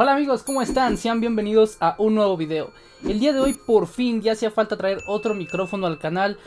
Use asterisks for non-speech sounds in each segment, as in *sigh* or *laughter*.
Hola amigos, ¿cómo están? Sean bienvenidos a un nuevo video. El día de hoy por fin ya hacía falta traer otro micrófono al canal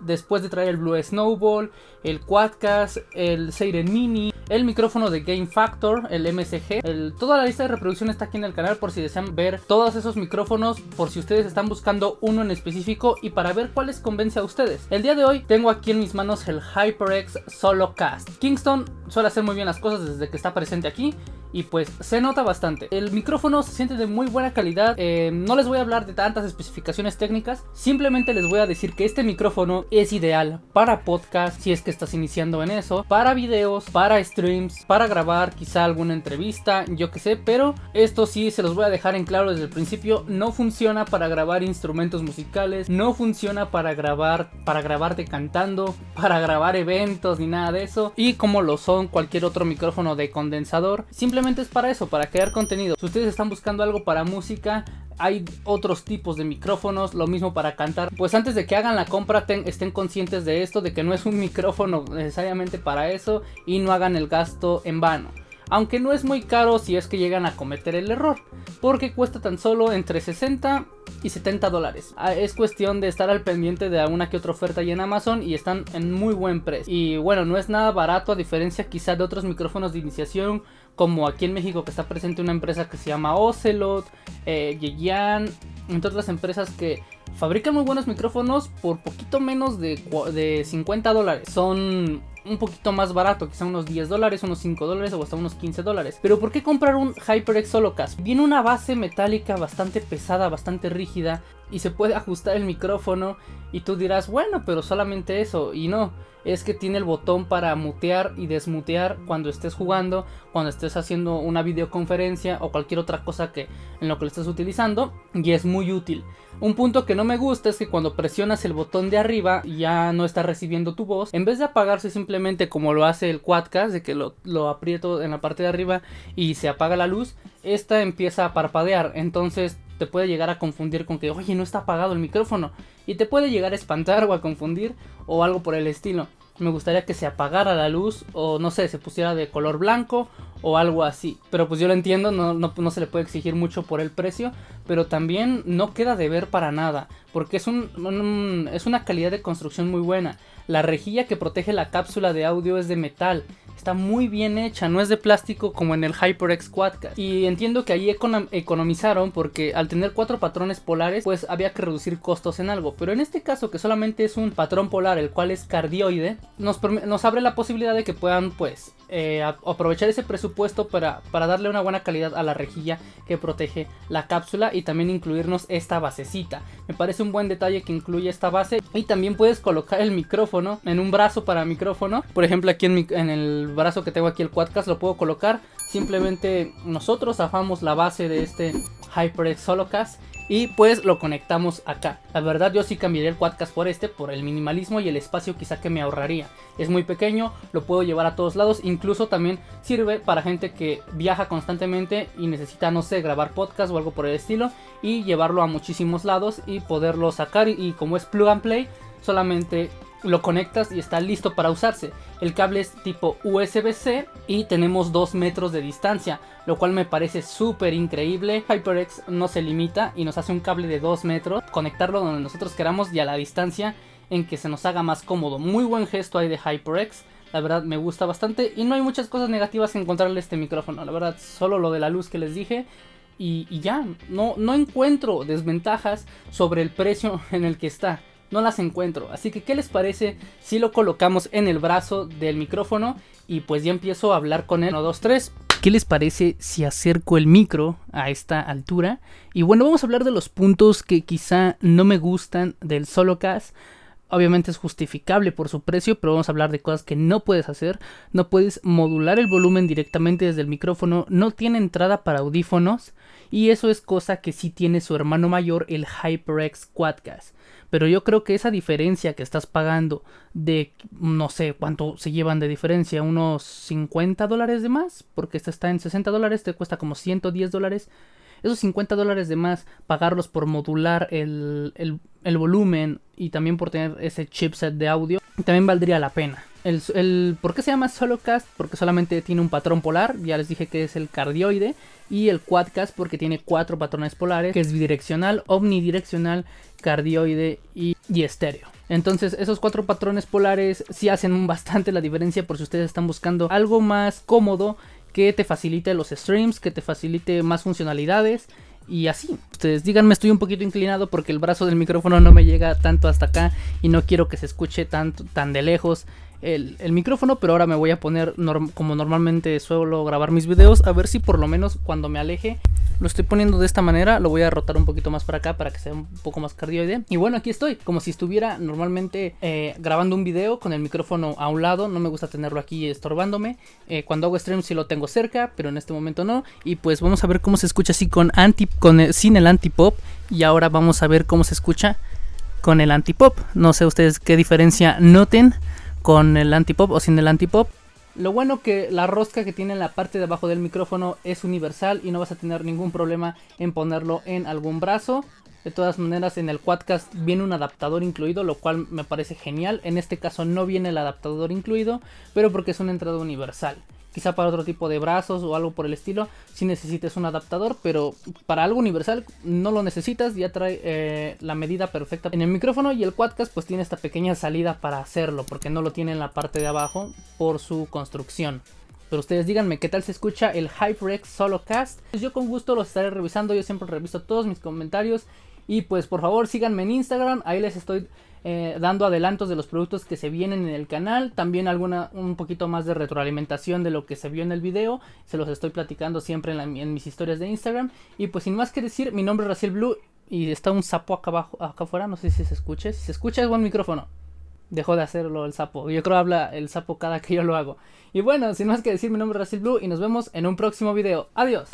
después, de traer el Blue Snowball, el Quadcast, el Seiren Mini, el micrófono de Game Factor, el MSG. toda la lista de reproducción está aquí en el canal por si desean ver todos esos micrófonos, por si ustedes están buscando uno en específico y para ver cuál les convence a ustedes. El día de hoy tengo aquí en mis manos el HyperX Solo Cast. Kingston suele hacer muy bien las cosas desde que está presente aquí y pues se nota bastante. El micrófono se siente de muy buena calidad. Eh, no les voy a hablar de tantas especificaciones técnicas. Simplemente les voy a decir que este micrófono es ideal para podcast si es que estás iniciando en eso, para videos, para streams, para grabar quizá alguna entrevista, yo que sé. Pero esto sí se los voy a dejar en claro desde el principio. No funciona para grabar instrumentos musicales. No funciona para grabar, para grabarte cantando, para grabar eventos ni nada de eso. Y como lo son cualquier otro micrófono de condensador. Simplemente es para eso, para crear contenido. Si ustedes están buscando algo para música, hay otros tipos de micrófonos, lo mismo para cantar. Pues antes de que hagan la compra estén conscientes de esto, de que no es un *laughs* micrófono necesariamente para eso y no hagan el gasto en vano. Aunque no es muy caro si es que llegan a cometer el error, porque cuesta tan solo entre 60 y 70 dólares. Ah, es cuestión de estar al pendiente de alguna que otra oferta ahí en Amazon y están en muy buen precio. Y bueno, no es nada barato a diferencia quizás de otros micrófonos de iniciación como aquí en México que está presente una empresa que se llama Ocelot, eh, Yeyan, entre otras empresas que fabrican muy buenos micrófonos por poquito menos de 50 dólares. Son un poquito más barato, quizá unos 10 dólares, unos 5 dólares o hasta unos 15 dólares. Pero ¿por qué comprar un HyperX Solocast? Viene una base metálica bastante pesada, bastante rígida y se puede ajustar el micrófono y tú dirás, bueno, pero solamente eso y no es que tiene el botón para mutear y desmutear cuando estés jugando, cuando estés haciendo una videoconferencia o cualquier otra cosa que en lo que lo estés utilizando y es muy útil. Un punto que no me gusta es que cuando presionas el botón de arriba ya no está recibiendo tu voz. En vez de apagarse simplemente como lo hace el Quadcast, de que lo, lo aprieto en la parte de arriba y se apaga la luz, esta empieza a parpadear. Entonces te puede llegar a confundir con que, oye, no está apagado el micrófono. Y te puede llegar a espantar o a confundir o algo por el estilo. Me gustaría que se apagara la luz o no sé, se pusiera de color blanco o algo así. Pero pues yo lo entiendo, no, no, se le puede exigir mucho por el precio. Pero también no queda de ver para nada. Porque es, un, es una calidad de construcción muy buena. La rejilla que protege la cápsula de audio es de metal está muy bien hecha, no es de plástico como en el HyperX Quadcast. Y entiendo que ahí economizaron porque al tener cuatro patrones polares, pues había que reducir costos en algo. Pero en este caso, que solamente es un patrón polar, el cual es cardioide, nos, abre la posibilidad de que puedan, pues, eh, aprovechar ese presupuesto para, para darle una buena calidad a la rejilla que protege la cápsula y también incluirnos esta basecita. Me parece un buen detalle que incluye esta base y también puedes colocar el micrófono en un brazo para micrófono. Por ejemplo, aquí en, en el brazo que tengo aquí el Quadcast lo puedo colocar. Simplemente nosotros afamos la base de este HyperX Solocast y pues lo conectamos acá. La verdad yo sí cambiaría el Quadcast por este por el minimalismo y el espacio quizá que me ahorraría. Es muy pequeño, lo puedo llevar a todos lados, incluso también sirve para gente que viaja constantemente y necesita no sé grabar podcast o algo por el estilo y llevarlo a muchísimos lados y poderlo sacar y como es plug and play solamente lo conectas y está listo para usarse. El cable es tipo USB-C y tenemos 2 metros de distancia, lo cual me parece súper increíble. HyperX no se limita y nos hace un cable de 2 metros, conectarlo donde nosotros queramos y a la distancia en que se nos haga más cómodo. Muy buen gesto hay de HyperX. La verdad me gusta bastante y no hay muchas cosas negativas que encontrarle este micrófono. La verdad, solo lo de la luz que les dije. Y, y ya, no, no encuentro desventajas sobre el precio *laughs* en el que está no las encuentro. Así que, ¿qué les parece si lo colocamos en el brazo del micrófono? Y pues ya empiezo a hablar con él. 1, 2, 3. ¿Qué les parece si acerco el micro a esta altura? Y bueno, vamos a hablar de los puntos que quizá no me gustan del Solocast. Obviamente es justificable por su precio, pero vamos a hablar de cosas que no puedes hacer. No puedes modular el volumen directamente desde el micrófono. No tiene entrada para audífonos. Y eso es cosa que sí tiene su hermano mayor, el HyperX Quadcast. Pero yo creo que esa diferencia que estás pagando de no sé cuánto se llevan de diferencia, unos 50 dólares de más, porque esta está en 60 dólares, te cuesta como 110 dólares. esos 50 dólares de más, pagarlos por modular el, el, volumen y también por tener ese chipset de audio, también valdría la pena. El, el, ¿Por qué se llama Solocast? Porque solamente tiene un patrón polar, ya les dije que es el cardioide, y el Quadcast porque tiene cuatro patrones polares, que es bidireccional, omnidireccional, cardioide y, y estéreo. Entonces esos cuatro patrones polares sí hacen bastante la diferencia por si ustedes están buscando algo más cómodo que te facilite los streams, que te facilite más funcionalidades y así. Ustedes díganme, estoy un poquito inclinado porque el brazo del micrófono no me llega tanto hasta acá y no quiero que se escuche tanto, tan de lejos el, micrófono, pero ahora me voy a poner como normalmente suelo grabar mis videos, a ver si por lo menos cuando me aleje lo estoy poniendo de esta manera, lo voy a rotar un poquito más para acá para que sea un poco más cardioide. Y bueno, aquí estoy, como si estuviera normalmente eh, grabando un video con el micrófono a un lado, no me gusta tenerlo aquí estorbándome. Eh, cuando hago stream sí lo tengo cerca, pero en este momento no. Y pues vamos a ver cómo se escucha así con anti, con sin el anti-pop. Y ahora vamos a ver cómo se escucha con el anti-pop. No sé ustedes qué diferencia noten con el antipop o sin el antipop. Lo bueno que la rosca que tiene en la parte de abajo del micrófono es universal y no vas a tener ningún problema en ponerlo en algún brazo. De todas maneras en el Quadcast viene un adaptador incluido, lo cual me parece genial. En este caso no viene el adaptador incluido, pero porque es una entrada universal. Quizá para otro tipo de brazos o algo por el estilo, si necesites un adaptador, pero para algo universal no lo necesitas, ya trae eh, la medida perfecta en el micrófono y el Quadcast pues tiene esta pequeña salida para hacerlo, porque no lo tiene en la parte de abajo por su construcción. Pero ustedes díganme qué tal se escucha el HyperX Solo Cast. Pues yo con gusto lo estaré revisando, yo siempre reviso todos mis comentarios. Y pues por favor síganme en Instagram, ahí les estoy eh, dando adelantos de los productos que se vienen en el canal, también alguna un poquito más de retroalimentación de lo que se vio en el video, se los estoy platicando siempre en, mis historias de Instagram y pues sin más que decir, mi nombre es Raciel Blue y está un sapo acá abajo, acá afuera, no sé si se escuche, si se escucha es buen micrófono. Dejó de hacerlo el sapo. Yo creo habla el sapo cada que yo lo hago. Y bueno, sin más que decir, mi nombre es Raciel Blue y nos vemos en un próximo video. Adiós.